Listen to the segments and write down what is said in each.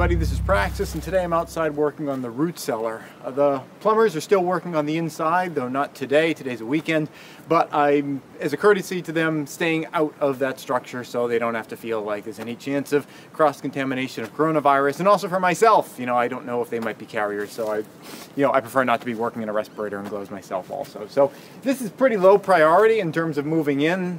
everybody, this is Praxis and today I'm outside working on the root cellar. Uh, the plumbers are still working on the inside, though not today, today's a weekend, but I'm, as a courtesy to them, staying out of that structure so they don't have to feel like there's any chance of cross-contamination of coronavirus, and also for myself, you know, I don't know if they might be carriers, so I, you know, I prefer not to be working in a respirator and gloves myself also. So this is pretty low priority in terms of moving in.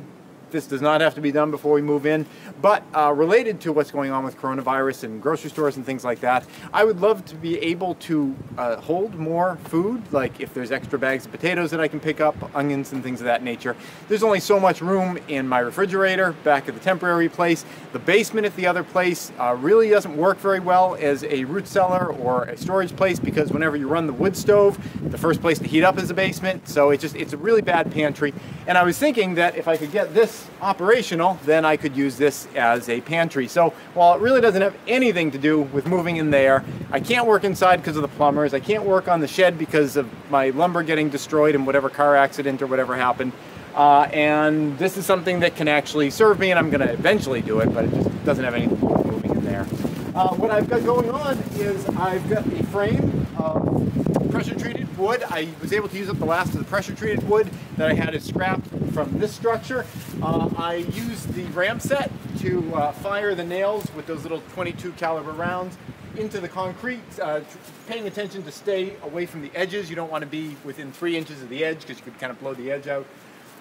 This does not have to be done before we move in, but uh, related to what's going on with coronavirus and grocery stores and things like that, I would love to be able to uh, hold more food, like if there's extra bags of potatoes that I can pick up, onions and things of that nature. There's only so much room in my refrigerator back at the temporary place. The basement at the other place uh, really doesn't work very well as a root cellar or a storage place because whenever you run the wood stove, the first place to heat up is the basement, so it's just it's a really bad pantry. And I was thinking that if I could get this operational, then I could use this as a pantry. So while it really doesn't have anything to do with moving in there, I can't work inside because of the plumbers. I can't work on the shed because of my lumber getting destroyed in whatever car accident or whatever happened. Uh, and this is something that can actually serve me and I'm going to eventually do it, but it just doesn't have anything to do with moving in there. Uh, what I've got going on is I've got a frame of pressure treated wood. I was able to use up the last of the pressure treated wood that I had as scrap from this structure. Uh, I used the Ramset to uh, fire the nails with those little 22 caliber rounds into the concrete, uh, paying attention to stay away from the edges. You don't want to be within three inches of the edge because you could kind of blow the edge out.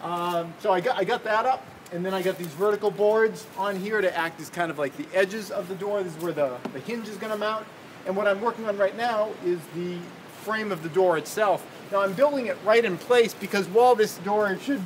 Um, so I got, I got that up and then I got these vertical boards on here to act as kind of like the edges of the door. This is where the, the hinge is going to mount. And what I'm working on right now is the frame of the door itself. Now I'm building it right in place because while this door should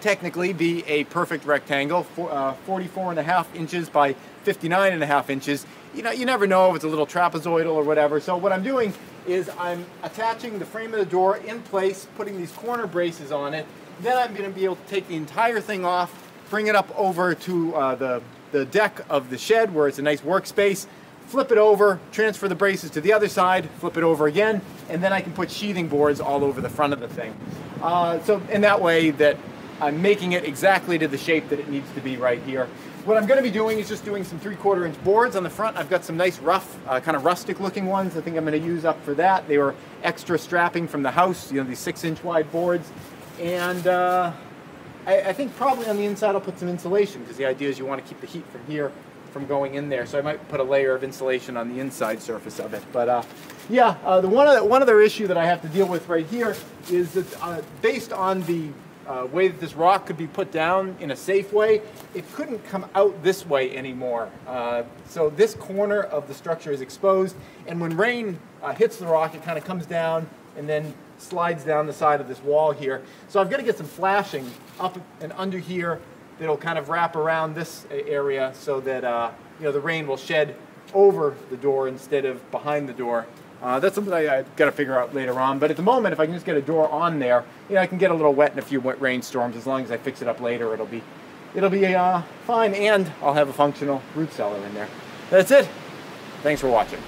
technically be a perfect rectangle, for, uh, 44 and a half inches by 59 and a half inches, you know, you never know if it's a little trapezoidal or whatever. So what I'm doing is I'm attaching the frame of the door in place, putting these corner braces on it, then I'm going to be able to take the entire thing off, bring it up over to uh, the, the deck of the shed where it's a nice workspace, flip it over, transfer the braces to the other side, flip it over again, and then I can put sheathing boards all over the front of the thing. Uh, so in that way that I'm making it exactly to the shape that it needs to be right here. What I'm going to be doing is just doing some three quarter inch boards on the front. I've got some nice rough, uh, kind of rustic looking ones. I think I'm going to use up for that. They were extra strapping from the house, you know, these six inch wide boards. And uh, I, I, think probably on the inside I'll put some insulation because the idea is you want to keep the heat from here from going in there. So I might put a layer of insulation on the inside surface of it. But uh, yeah, uh, the one, other, one other issue that I have to deal with right here is that uh, based on the uh, way that this rock could be put down in a safe way, it couldn't come out this way anymore. Uh, so this corner of the structure is exposed, and when rain uh, hits the rock, it kind of comes down and then slides down the side of this wall here. So I've got to get some flashing up and under here that'll kind of wrap around this area so that uh, you know the rain will shed over the door instead of behind the door. Uh, that's something I, have got to figure out later on. But at the moment, if I can just get a door on there, you know, I can get a little wet in a few rainstorms. As long as I fix it up later, it'll be, it'll be uh, fine, and I'll have a functional root cellar in there. That's it. Thanks for watching.